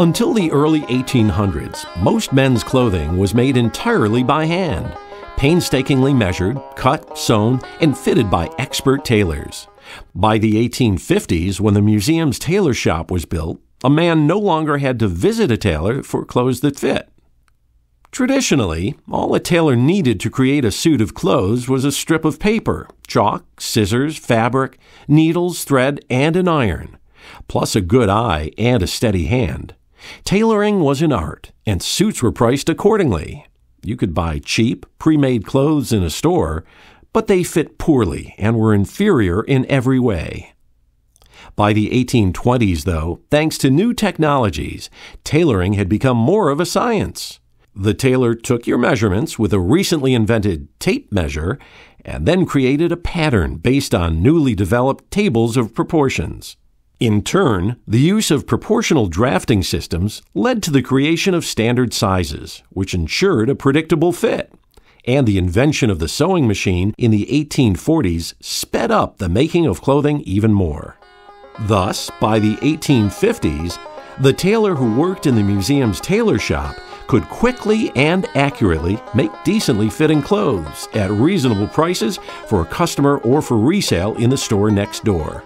Until the early 1800s, most men's clothing was made entirely by hand, painstakingly measured, cut, sewn, and fitted by expert tailors. By the 1850s, when the museum's tailor shop was built, a man no longer had to visit a tailor for clothes that fit. Traditionally, all a tailor needed to create a suit of clothes was a strip of paper, chalk, scissors, fabric, needles, thread, and an iron, plus a good eye and a steady hand. Tailoring was an art, and suits were priced accordingly. You could buy cheap, pre made clothes in a store, but they fit poorly and were inferior in every way. By the 1820s, though, thanks to new technologies, tailoring had become more of a science. The tailor took your measurements with a recently invented tape measure and then created a pattern based on newly developed tables of proportions. In turn, the use of proportional drafting systems led to the creation of standard sizes, which ensured a predictable fit. And the invention of the sewing machine in the 1840s sped up the making of clothing even more. Thus, by the 1850s, the tailor who worked in the museum's tailor shop could quickly and accurately make decently fitting clothes at reasonable prices for a customer or for resale in the store next door.